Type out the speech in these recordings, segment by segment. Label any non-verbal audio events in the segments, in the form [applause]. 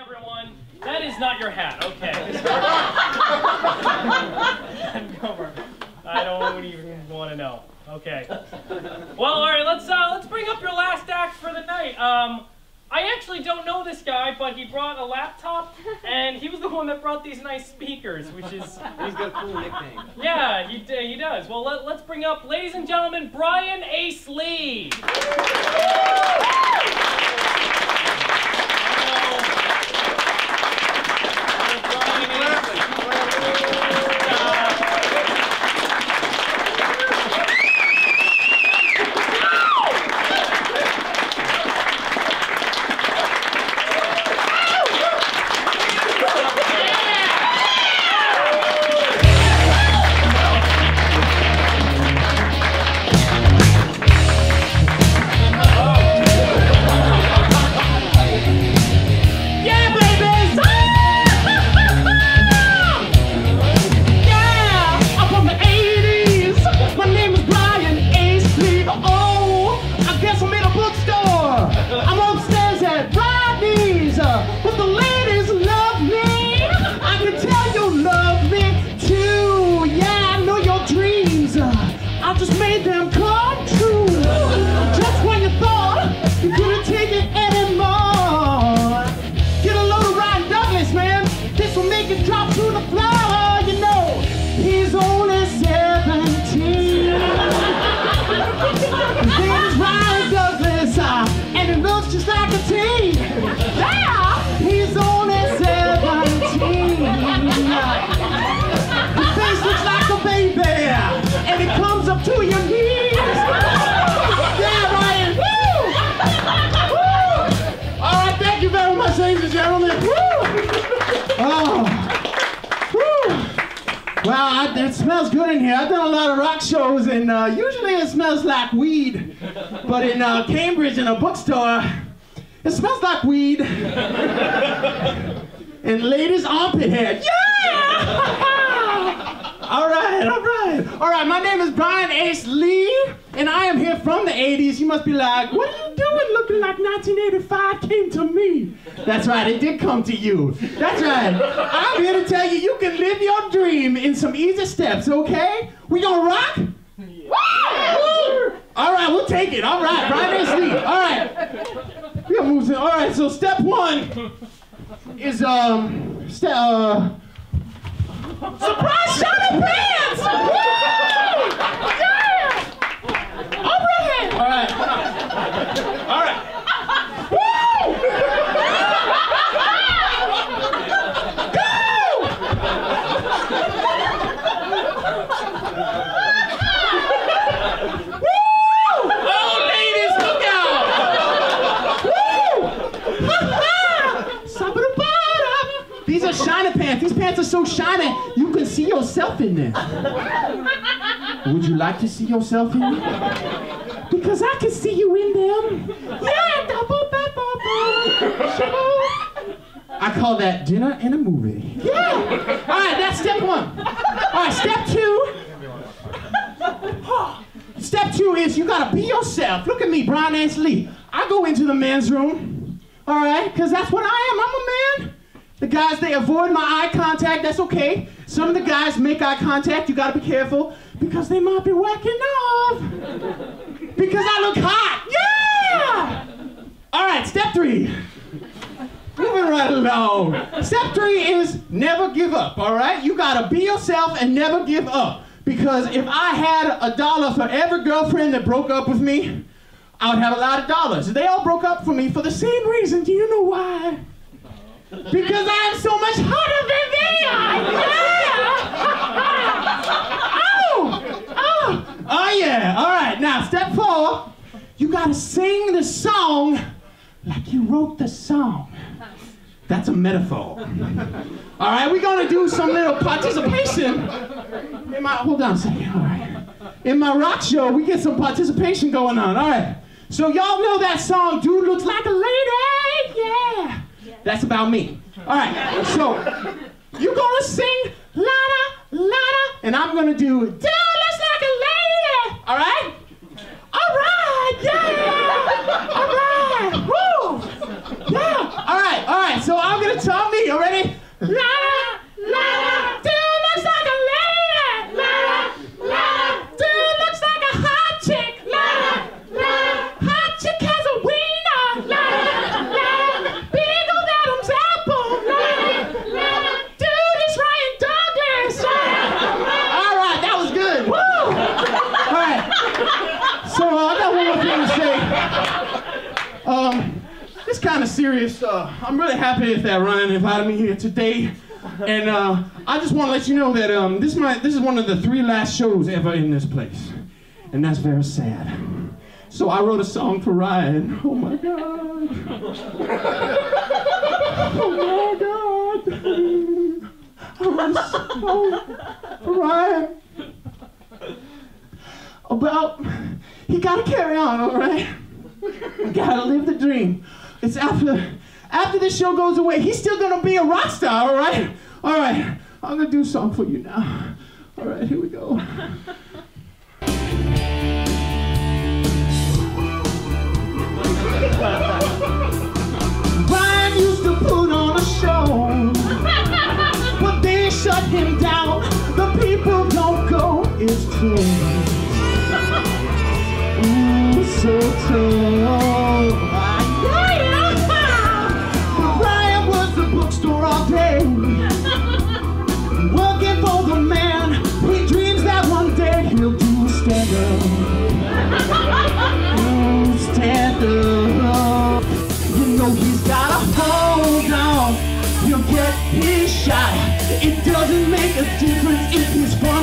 everyone. That is not your hat. Okay. [laughs] I don't even want to know. Okay. Well, all right. Let's uh, let's bring up your last act for the night. Um, I actually don't know this guy, but he brought a laptop, and he was the one that brought these nice speakers, which is He's got a cool nickname. yeah, he d- he does. Well, let, let's bring up, ladies and gentlemen, Brian Ace Lee. Smells good in here. I've done a lot of rock shows, and uh, usually it smells like weed. But in uh, Cambridge, in a bookstore, it smells like weed. [laughs] and ladies' armpit hair. Yeah! [laughs] all right, all right. All right, my name is Brian Ace Lee, and I am here from the 80s. You must be like, what are you doing looking like 1985 came to me? That's right, it did come to you. That's right. I'm here to tell you you can live your dream in some easy steps, okay? We gonna rock? Woo! All right, we'll take it. All right, Brian Ace Lee. All right. We gotta move to, all right, so step one is, um, step, uh, Surprise shiny pants! Woo! Yeah! All right! All right. All right. Woo! Go! Woo! Oh, ladies, look out! Woo! Sabba-da-ba-da. These are shiny pants. Are so shiny, you can see yourself in them. Would you like to see yourself in them? Because I can see you in them. Yeah, double show. I call that dinner and a movie. Yeah. All right, that's step one. All right, step two. Step two is you gotta be yourself. Look at me, Brian Ace Lee. I go into the men's room, all right, because that's what I am. I'm a man. The guys, they avoid my eye contact. That's okay. Some of the guys make eye contact. You gotta be careful because they might be whacking off. Because I look hot. Yeah! All right, step three. Moving right along. Step three is never give up, all right? You gotta be yourself and never give up. Because if I had a dollar for every girlfriend that broke up with me, I would have a lot of dollars. They all broke up for me for the same reason. Do you know why? Because I am so much hotter than they are. Yeah! [laughs] oh! Oh! Oh yeah! All right, now step four. You gotta sing the song like you wrote the song. That's a metaphor. All right, we're gonna do some little participation. In my hold on a second. All right. In my rock show, we get some participation going on. All right. So y'all know that song, "Dude Looks Like a Lady." Yeah. That's about me. All right. So you're gonna sing "Lada Lada," and I'm gonna do "Dude Looks Like a Lady." All right. All right. Yeah. All right. Woo. Yeah. All right. All right. So I'm gonna La la la. Dude looks like a lady. La la la. Dude looks like a hot chick. La la la. Hot chick has a wiener. La la la. Big old Adam's apple. La la la. Dude is Ryan Douglass. La la. All right, that was good. Woo. All right. So uh, I got one more thing to say. Um, it's serious. Uh, I'm really happy that Ryan invited me here today, and uh, I just want to let you know that um, this might this is one of the three last shows ever in this place, and that's very sad. So I wrote a song for Ryan. Oh my God. [laughs] Oh my God. I wrote a song for Ryan about he gotta carry on, all right? gotta live the dream. It's after after this show goes away, he's still gonna be a rock star, all right? All right, I'm gonna do song for you now. All right, here we go. [laughs] It doesn't make a difference if he's funny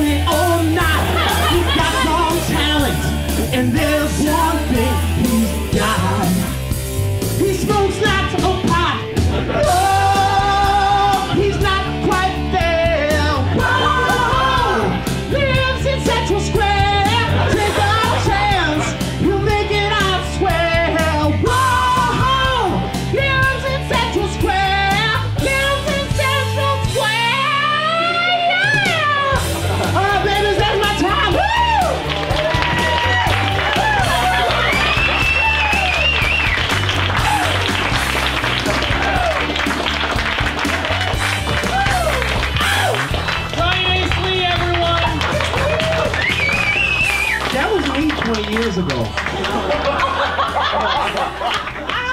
years ago.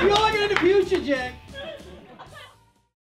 You're looking at the future, Jack.